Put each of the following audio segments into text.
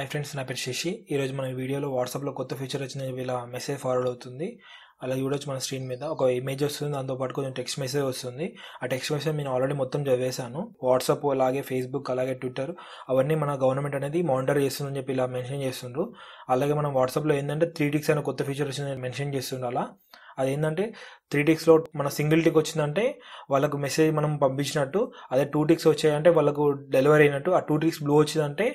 Hi friends నా పేరు శశి. ఈరోజు మన వీడియోలో వాట్సాప్లో కొత్త ఫీచర్ వచ్చిన ఇలా మెసేజ్ ఫార్వర్డ్ అవుతుంది. అలా చూడొచ్చు మన స్క్రీన్ మీద ఒక ఇమేజ్ వస్తుంది. దాంతోపాటు కొంచెం టెక్స్ట్ మెసేజ్ వస్తుంది. ఆ టెక్స్ట్ మెసేజ్ నేను ఆల్రెడీ మొత్తం చదివేశాను. వాట్సాప్ అలాగే ఫేస్బుక్ అలాగే ట్విట్టర్ అవన్నీ మన గవర్నమెంట్ అనేది మానిటర్ చేస్తుందని చెప్పి ఇలా మెన్షన్ చేస్తుండ్రు. అలాగే మనం వాట్సాప్లో ఏంటంటే త్రీ టిక్స్ అనే కొత్త ఫీచర్ వచ్చిందని మెన్షన్ చేస్తుండ్రు అలా. అదేంటంటే త్రీ టిక్స్లో మన సింగిల్ టిక్ వచ్చిందంటే వాళ్ళకు మెసేజ్ మనం పంపించినట్టు అదే టూ టిక్స్ వచ్చాయంటే వాళ్ళకు డెలివరీ అయినట్టు ఆ టూ టిక్స్ బ్లూ వచ్చిందంటే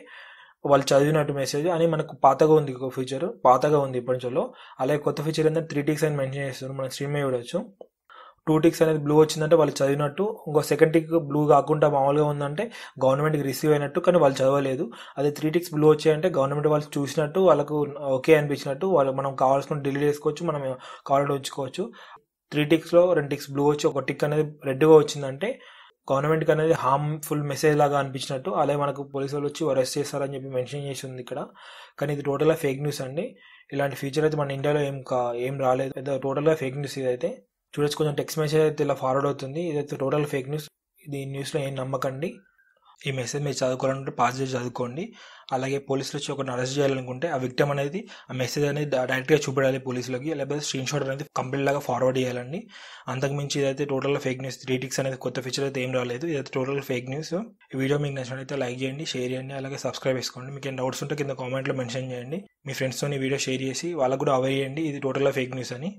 వాళ్ళు చదివినట్టు మెసేజ్ అని మనకు పాతగా ఉంది ఒక ఫీచర్ పాతగా ఉంది ఇప్పటిలో అలాగే కొత్త ఫీచర్ ఏంటంటే త్రీ టిక్స్ అని మెన్షన్ చేస్తున్నారు. మనం స్ట్రీమ్ మీద చూడొచ్చు. టూ టిక్స్ అనేది బ్లూ వచ్చిందంటే వాళ్ళు చదివినట్టు ఇంకో సెకండ్ టిక్ బ్లూ కాకుండా మామూలుగా ఉందంటే గవర్నమెంట్కి రిసీవ్ అయినట్టు కానీ వాళ్ళు చదవలేదు. అదే త్రీ టిక్స్ బ్లూ వచ్చాయంటే గవర్నమెంట్ వాళ్ళు చూసినట్టు వాళ్ళకు ఓకే అనిపించినట్టు వాళ్ళు మనం కావాల్సిన డిలీట్ చేసుకోవచ్చు మనం కావాలంటే ఉంచుకోవచ్చు. త్రీ టిక్స్లో రెండు టిక్స్ బ్లూ వచ్చి ఒక టిక్ అనేది రెడ్గా వచ్చిందంటే గవర్నమెంట్కి అనేది హార్మ్ఫుల్ మెసేజ్ లాగా అనిపించినట్టు అలాగే మనకు పోలీసు వాళ్ళు వచ్చి అరెస్ట్ చేస్తారని చెప్పి మెన్షన్ చేసి ఉంది ఇక్కడ. కానీ ఇది టోటల్గా ఫేక్ న్యూస్ అండి. ఇలాంటి ఫీచర్ అయితే మన ఇండియాలో ఏం కా ఏం రాలేదు. అయితే టోటల్గా ఫేక్ న్యూస్ ఇదైతే చూడొచ్చు. కొంచెం టెక్స్ట్ మెసేజ్ అయితే ఇలా ఫార్వర్డ్ అవుతుంది. ఇదైతే టోటల్ ఫేక్ న్యూస్ ఇది న్యూస్లో ఏం నమ్మకండి. ఈ మెసేజ్ మీరు చదువుకోవాలంటే పాస్ చేసి చదువుకోండి. అలాగే పోలీసులు వచ్చి ఒకరిని అరెస్ట్ చేయాలనుకుంటే ఆ విక్టమ్ అనేది ఆ మెసేజ్ అనేది డైరెక్ట్గా చూపెడాలి పోలీసులకి. లేకపోతే స్క్రీన్ షాట్ అనేది కంప్లీట్ లాగా ఫార్వర్డ్ చేయాలండి. అంతకుమించి ఇదైతే టోటల్గా ఫేక్ న్యూస్ త్రీ అనేది కొత్త ఫీచర్ అయితే ఏం రాలేదు. ఇదైతే టోటల్ ఫేక్ న్యూస్ ఈ వీడియో మీకు నచ్చినట్లయితే లైక్ చేయండి షేర్ చేయండి అలాగే సబ్స్క్రైబ్ చేసుకోండి. మీకు ఏం డౌట్స్ ఉంటే కింద కామెంట్లో మెన్షన్ చేయండి. మీ ఫ్రెండ్స్తో ఈ వీడియో షేర్ చేసి వాళ్ళకు కూడా అవేర్ చేయండి ఇది టోటల్గా ఫేక్ న్యూస్ అని.